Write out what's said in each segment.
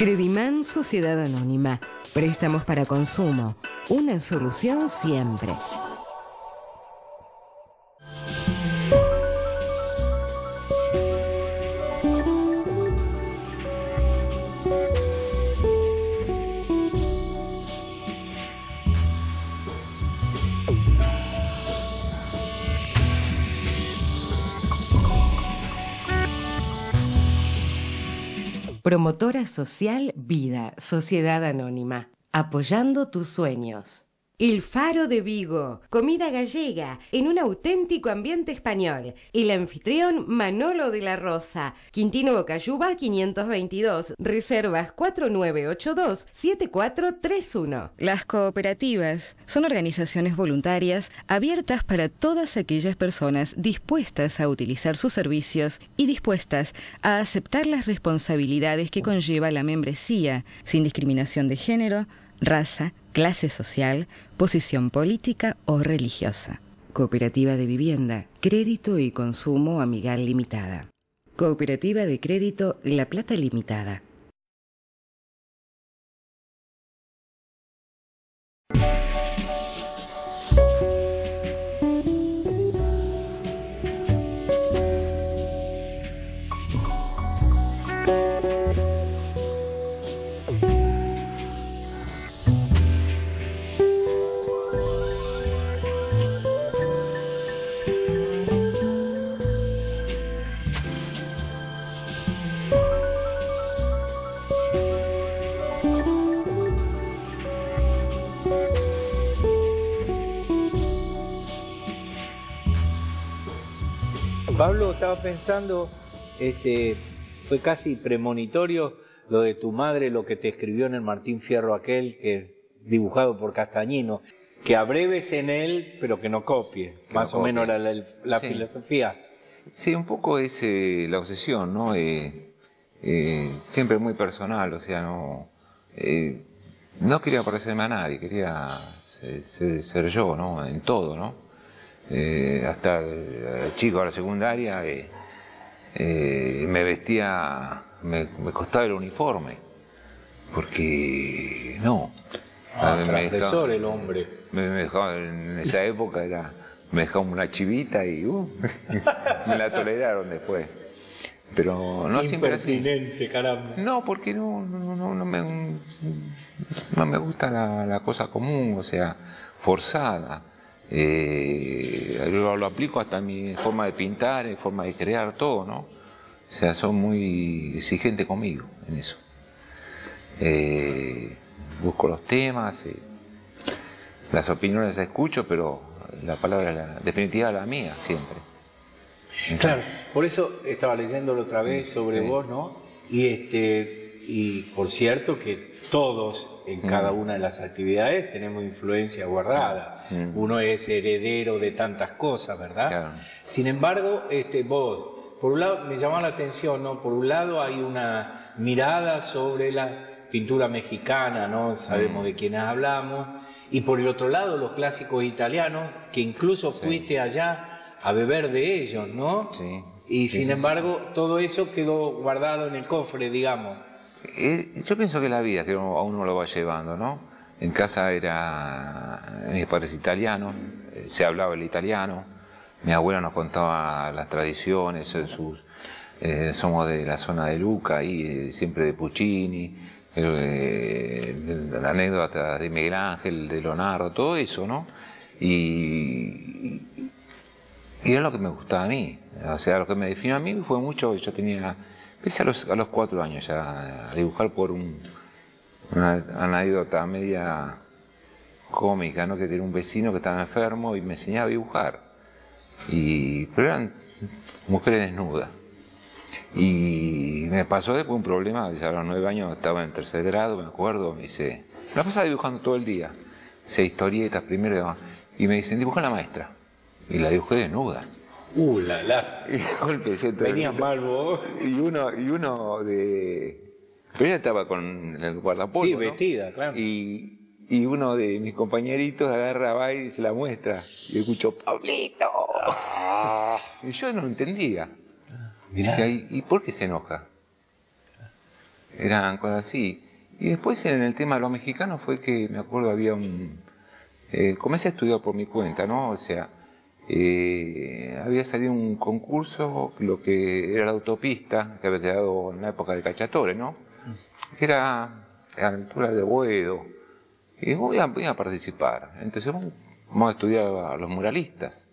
Crediman Sociedad Anónima. Préstamos para consumo. Una solución siempre. Promotora Social Vida, Sociedad Anónima, apoyando tus sueños. El Faro de Vigo, comida gallega en un auténtico ambiente español. El anfitrión Manolo de la Rosa, Quintino Bocayuba 522, reservas 4982-7431. Las cooperativas son organizaciones voluntarias abiertas para todas aquellas personas dispuestas a utilizar sus servicios y dispuestas a aceptar las responsabilidades que conlleva la membresía, sin discriminación de género, raza, clase social, posición política o religiosa. Cooperativa de Vivienda, Crédito y Consumo Amigal Limitada. Cooperativa de Crédito La Plata Limitada. Estaba pensando, este, fue casi premonitorio lo de tu madre, lo que te escribió en el Martín Fierro aquel, que dibujado por Castañino, que abreves en él, pero que no copie, más o menos la, filosofía. Sí, un poco es eh, la obsesión, ¿no? Eh, eh, siempre muy personal, o sea, no, no quería parecerme a nadie, quería ser, ser yo, ¿no? En todo, ¿no? Eh, hasta el chico a la secundaria, eh, eh, me vestía, me, costaba el uniforme, porque no. Ah, me dejaba, el hombre. Me, dejaba, en esa época era, me dejaba una chivita y uh, me la toleraron después. Pero no siempre así. caramba. No, porque no, no, no, no, me, no me gusta la, la cosa común, o sea, forzada. Eh, lo, aplico hasta en mi forma de pintar, en forma de crear, todo, ¿no? O sea, son muy exigentes conmigo en eso. Eh, busco los temas, eh, las opiniones las escucho, pero la palabra la, definitiva la mía siempre. Claro, por eso estaba leyéndolo otra vez sobre vos, ¿no? Y este, y por cierto que todos en cada mm. una de las actividades tenemos influencia guardada. Mm. Uno es heredero de tantas cosas, ¿verdad? Sin embargo, este, vos, por un lado, me llama la atención, ¿no? Por un lado hay una mirada sobre la pintura mexicana, ¿no? Sabemos mm. de quiénes hablamos. Y por el otro lado, los clásicos italianos, que incluso fuiste allá a beber de ellos, ¿no? Sí. Y sin embargo, todo eso quedó guardado en el cofre, digamos. Eh, yo pienso que la vida que a uno lo va llevando, ¿no? En casa era, mis padres italianos, eh, se hablaba el italiano, mi abuela nos contaba las tradiciones, sus, eh, somos de la zona de Luca, y siempre de Puccini, la anécdota de Miguel Ángel, de Leonardo, todo eso, ¿no? Y, y, era lo que me gustaba a mí, o sea, lo que me definió a mí fue mucho, yo tenía Empecé a los, a los cuatro años ya a dibujar por un, una anécdota media cómica, ¿no? Que tenía un vecino que estaba enfermo y me enseñaba a dibujar. Y, pero eran mujeres desnudas. Y me pasó después un problema, ya a los nueve años estaba en tercer grado, me acuerdo, me dice, me pasaba dibujando todo el día, seis historietas primero, y me dicen, dibuja la maestra. Y la dibujé desnuda. Uh, la, la. Y golpe Venía mal vos. Y uno, y uno de. Pero ella estaba con el guardapolvo. Sí, vestida, claro. Y, y uno de mis compañeritos agarra, y se la muestra. Y escucho, ¡Pablito! Ah. Y yo no entendía. Mirá. ¿y por qué se enoja? Eran cosas así. Y después en el tema de los mexicanos fue que, me acuerdo, había un... Eh, comencé a estudiar por mi cuenta, ¿no? O sea, eh, había salido un concurso, lo que era la autopista, que había quedado en la época de Cachatore, ¿no? Que era a la altura de Boedo. Y voy a, voy a participar. Entonces vamos a estudiar a los muralistas.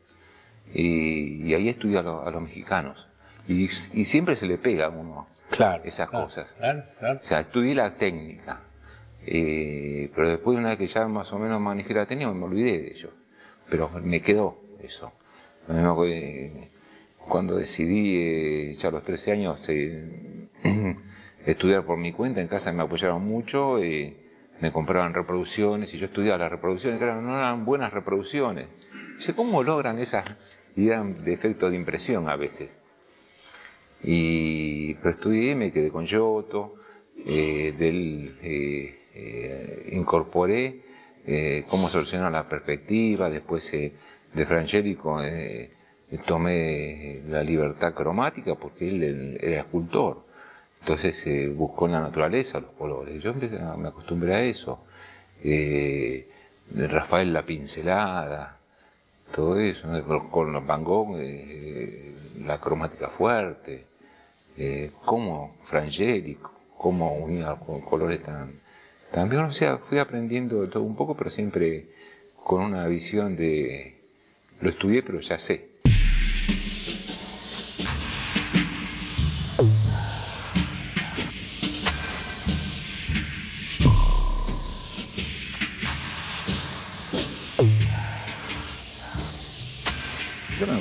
Y, ahí estudié a, los mexicanos. Y, siempre se le pega a uno claro, esas cosas. Claro, claro. O sea, estudié la técnica. Eh, pero después, una vez que ya más o menos manejé la técnica, me olvidé de ello. Pero me quedó eso. Cuando decidí, ya a los 13 años, eh, estudiar por mi cuenta, en casa me apoyaron mucho, eh, me compraban reproducciones y yo estudiaba las reproducciones, que no eran buenas reproducciones. ¿cómo logran esas? Y eran defectos de impresión a veces. Y, pero estudié, me quedé con Giotto, eh, del, eh, eh, incorporé cómo solucionar la perspectiva, después de Frangélico tomé la libertad cromática porque él, era escultor. Entonces buscó en la naturaleza los colores. Yo empecé me acostumbré a eso. Rafael la pincelada, todo eso, con Van Gogh, eh, la cromática fuerte, eh, cómo Frangeli, cómo unía con colores tan, también, o sea, fui aprendiendo todo un poco, pero siempre con una visión de, lo estudié, pero ya sé.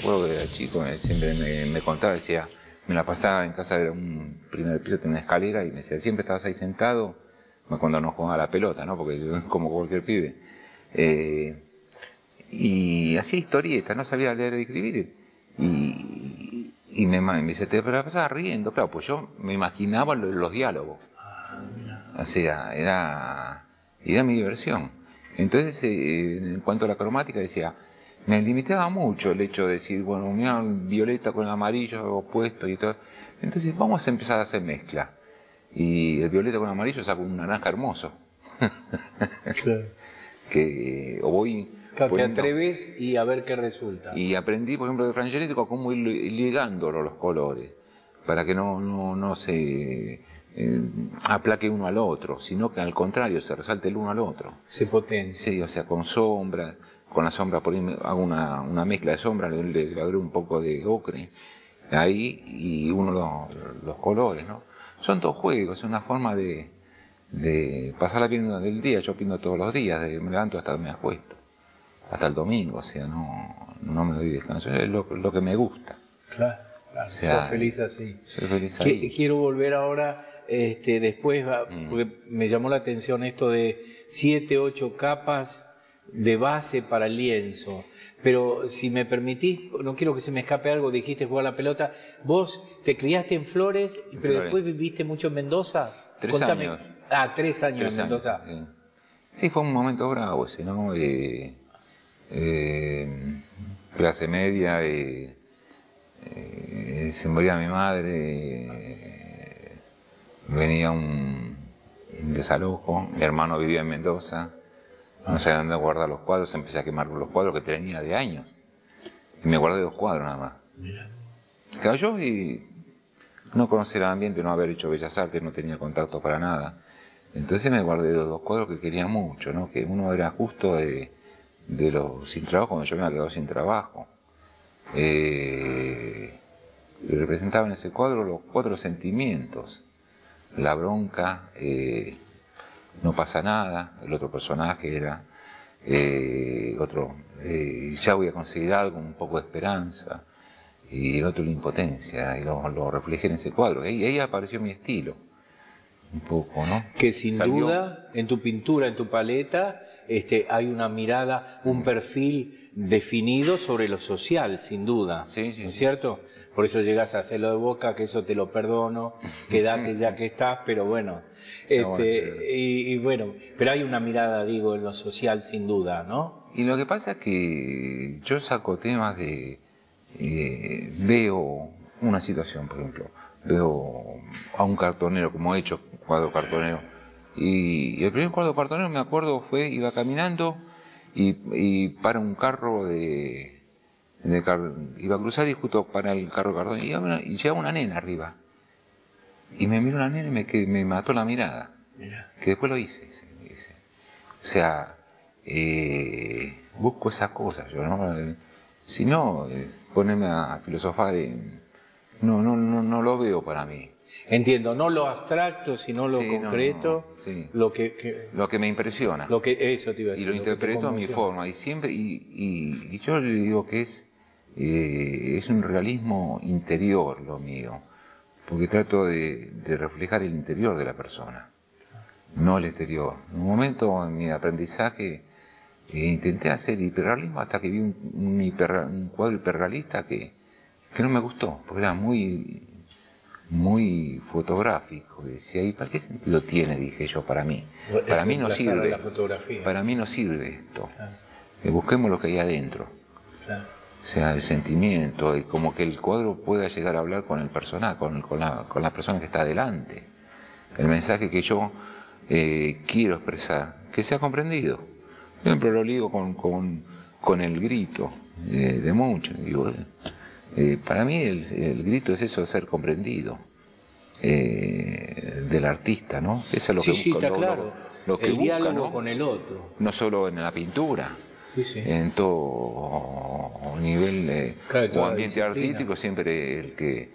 acuerdo que era chico, siempre me, contaba, decía, me la pasaba en casa, era un primer piso, tenía una escalera y me decía, siempre estabas ahí sentado, cuando nos jugaba la pelota, ¿no? Porque yo, como cualquier pibe. Eh, y hacía historietas, no sabía leer y escribir. Y, y me, me dice, te pasaba riendo, claro, pues yo me imaginaba los, diálogos. O sea, era, era mi diversión. Entonces, eh, en cuanto a la cromática, decía, me limitaba mucho el hecho de decir, bueno, mira, violeta con amarillo opuesto y todo. Entonces vamos a empezar a hacer mezcla. Y el violeta con amarillo saco un naranja hermoso. claro. que, o voy... Claro, te atreves y a ver qué resulta. Y aprendí, por ejemplo, de Frangélico cómo ir ligándolo los colores, para que no, no, no se eh, aplaque uno al otro, sino que al contrario, se resalte el uno al otro. Se potencia. Sí, o sea, con sombras con la sombra, por ahí hago una, una mezcla de sombra, le, le, agrego un poco de ocre ahí y uno los, los colores, ¿no? Son dos juegos, es una forma de, de pasar la pinta del día, yo pinto todos los días, de, me levanto hasta me acuesto, hasta el domingo, o sea, no, no me doy descanso, es lo, lo que me gusta. Claro, claro, soy feliz así. Soy feliz ahí. Quiero volver ahora, este, después, mm. porque me llamó la atención esto de siete, ocho capas de base para el lienzo. Pero si me permitís, no quiero que se me escape algo, dijiste jugar la pelota. Vos te criaste en Flores, pero después viviste mucho en Mendoza. Tres años. Ah, tres años en Mendoza. sí. fue un momento bravo ese, ¿no? Eh, eh, clase media, eh, se moría mi madre, venía un desalojo, mi hermano vivía en Mendoza no sabía dónde guardar los cuadros, empecé a quemar los cuadros que tenía de años. Y me guardé dos cuadros nada más. Mira. Cayó y no conocer el ambiente, no haber hecho bellas artes, no tenía contacto para nada. Entonces me guardé los dos cuadros que quería mucho, ¿no? Que uno era justo de, de los sin trabajo, cuando yo me había quedado sin trabajo. Eh, representaba en ese cuadro los cuatro sentimientos. La bronca, eh, no pasa nada, el otro personaje era eh, otro, eh, ya voy a conseguir algo, un poco de esperanza, y el otro la impotencia, y lo, reflejé en ese cuadro, ahí apareció mi estilo un poco, ¿no? Que sin duda en tu pintura, en tu paleta, este, hay una mirada, un perfil definido sobre lo social, sin duda. Sí, sí, ¿no es cierto? Por eso llegas a hacerlo de boca, que eso te lo perdono, quédate ya que estás, pero bueno. Este, y, bueno, pero hay una mirada, digo, en lo social, sin duda, ¿no? Y lo que pasa es que yo saco temas de. Eh, veo una situación, por ejemplo. Veo a un cartonero, como he hecho, cuadro cartonero. Y, el primer cuadro cartonero, me acuerdo, fue, iba caminando y, para un carro de, iba a cruzar y justo para el carro de cartón y, y una nena arriba. Y me miró la nena y me, que, me mató la mirada. Que después lo hice. O sea, eh, busco esas cosas. Yo, ¿no? Si no, eh, ponerme a filosofar, no, no, no, no lo veo para mí. Entiendo, no lo abstracto, sino lo concreto, lo que, lo que me impresiona. Lo que eso te iba a decir, Y lo, interpreto a mi forma y siempre y, y, yo le digo que es eh, es un realismo interior lo mío, porque trato de, de, reflejar el interior de la persona, no el exterior. En un momento en mi aprendizaje eh, intenté hacer hiperrealismo hasta que vi un, un, cuadro hiperrealista que, que no me gustó, porque era muy muy fotográfico. Decía, ¿y para qué sentido tiene? Dije yo, para mí. Para mí no sirve. Para mí no sirve esto. Eh, busquemos lo que hay adentro. O sea, el sentimiento, y como que el cuadro pueda llegar a hablar con el personaje, con, con, la, con la persona que está adelante. El mensaje que yo eh, quiero expresar, que sea comprendido. Por ejemplo, lo ligo con, con, con el grito de, de muchos. Digo, eh, para mí el, grito es eso, ser comprendido eh, del artista, ¿no? Eso es lo que sí, está claro. Lo, que el diálogo con el otro. No solo en la pintura, en todo nivel eh, o ambiente artístico, siempre el que,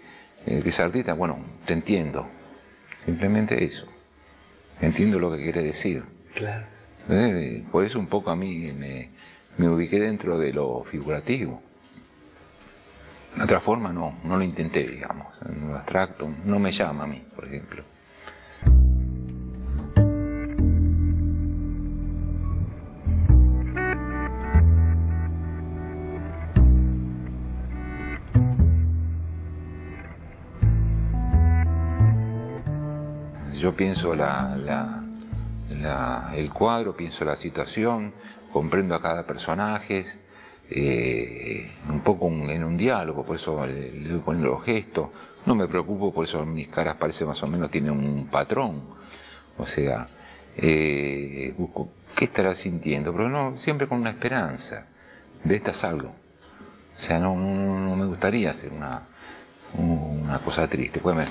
el que es artista, bueno, te entiendo. Simplemente eso. Entiendo lo que quiere decir. Claro. por eso un poco a mí me, me ubiqué dentro de lo figurativo. De otra forma no, no lo intenté, digamos, en lo abstracto, no me llama a mí, por ejemplo. Yo pienso la, la, el cuadro, pienso la situación, comprendo a cada personaje, eh, un poco en un diálogo, por eso le, voy poniendo los gestos. No me preocupo, por eso mis caras parece más o menos tienen un patrón. O sea, eh, busco qué estará sintiendo, pero no, siempre con una esperanza. De esta salgo. O sea, no, no, me gustaría hacer una, una cosa triste. Pues me,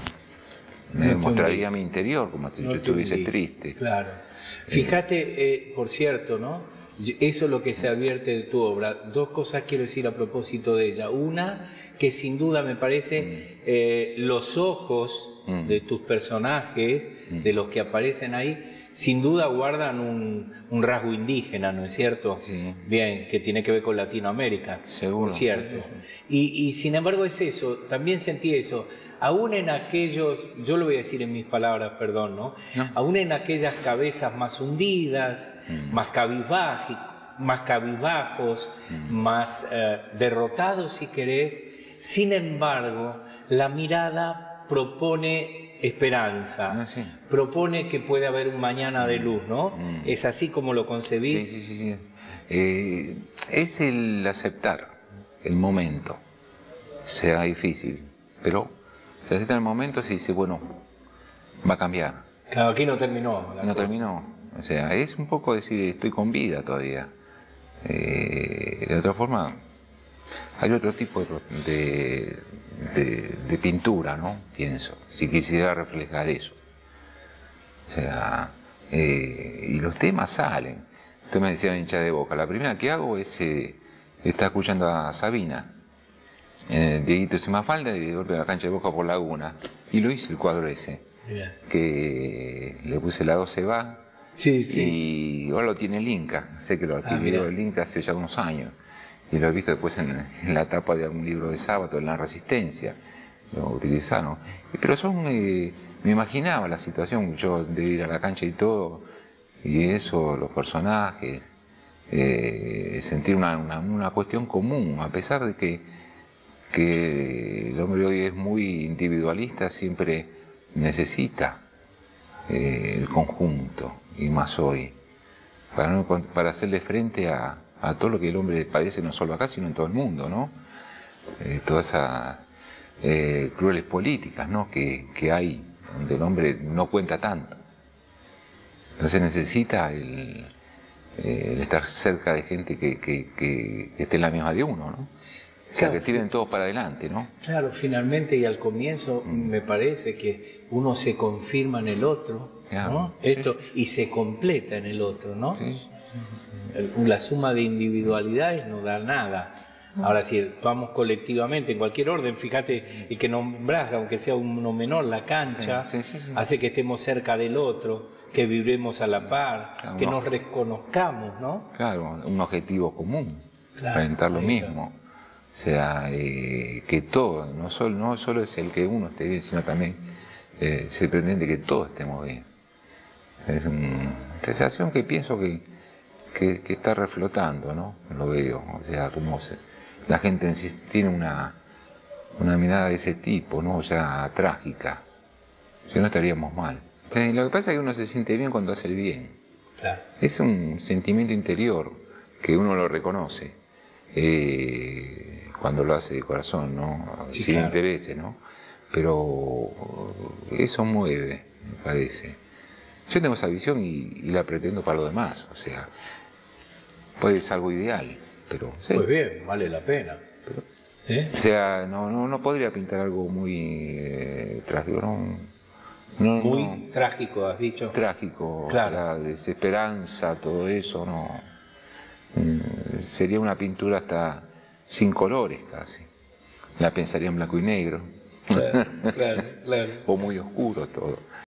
me mostraría mi interior como si yo estuviese triste. Claro. Fíjate, eh, por cierto, ¿no? Eso es lo que se advierte de tu obra. Dos cosas quiero decir a propósito de ella. Una, que sin duda me parece mm. eh, los ojos mm. de tus personajes, mm. de los que aparecen ahí, sin duda guardan un, rasgo indígena, ¿no es cierto? Sí. Bien, que tiene que ver con Latinoamérica. Seguro. Cierto. Y, y sin embargo es eso, también sentí eso aún en aquellos, yo lo voy a decir en mis palabras, perdón, ¿no? Aún en aquellas cabezas más hundidas, mm. más, más cabizbajos, mm. más eh, derrotados, si querés, sin embargo, la mirada propone esperanza, ah, propone que puede haber un mañana de mm. luz, ¿no? ¿Es así como lo concebís? Sí, sí, sí. Eh, es el aceptar el momento, sea difícil, pero se acepta el momento y dice, bueno, va a cambiar. Claro, aquí no terminó. no terminó. O sea, es un poco decir, estoy con vida todavía. Eh, de otra forma, hay otro tipo de, de, pintura, ¿no? Pienso, si quisiera reflejar eso. O sea, eh, y los temas salen. Usted me decía hincha de boca. La primera que hago es, eh, estar escuchando a Sabina eh, Dieguito Semafalda y de golpe la cancha de Boca por Laguna. Y lo hice el cuadro ese. Que le puse la 12 va. Sí, sí. Y ahora lo tiene el Inca. Sé que lo ah, adquirió el Inca hace ya unos años. Y lo he visto después en, la tapa de algún libro de sábado, en la Resistencia. Lo utilizaron. Pero son. Eh, me imaginaba la situación, yo de ir a la cancha y todo. Y eso, los personajes. Eh, sentir una, una cuestión común, a pesar de que que el hombre hoy es muy individualista, siempre necesita eh, el conjunto, y más hoy, para, para hacerle frente a, todo lo que el hombre padece no solo acá, sino en todo el mundo, ¿no? Eh, toda esa eh, crueles políticas ¿no? que, hay, donde el hombre no cuenta tanto. Entonces necesita el, estar cerca de gente que, que, esté en la misma de uno, ¿no? O sea, que tiren todos para adelante, ¿no? Claro, finalmente y al comienzo mm. me parece que uno se confirma en el otro, ¿no? Esto, y se completa en el otro, ¿no? La suma de individualidades no da nada. Ahora, si vamos colectivamente, en cualquier orden, fíjate, y que nombrás, aunque sea uno menor, la cancha, hace que estemos cerca del otro, que vibremos a la par, que nos reconozcamos, ¿no? Claro, un objetivo común, claro, lo mismo. O sea, eh, que todo, no solo, no solo es el que uno esté bien, sino también eh, se pretende que todos estemos bien. Es una sensación que pienso que, que, está reflotando, ¿no? Lo veo, o sea, como se, la gente en sí tiene una, una mirada de ese tipo, ¿no? Ya trágica. Si no estaríamos mal. Eh, lo que pasa es que uno se siente bien cuando hace el bien. Es un sentimiento interior que uno lo reconoce. Eh, cuando lo hace de corazón, ¿no? Sin interés, ¿no? Pero eso mueve, me parece. Yo tengo esa visión y, la pretendo para lo demás, o sea, puede ser algo ideal, pero... Pues bien, vale la pena. ¿Eh? O sea, no, no, no, podría pintar algo muy eh, trágico, no, muy trágico, has dicho. Trágico, claro. la desesperanza, todo eso, no. Mm, sería una pintura hasta sin colores casi. La pensaría en blanco y negro. Claro, claro, o muy oscuro todo.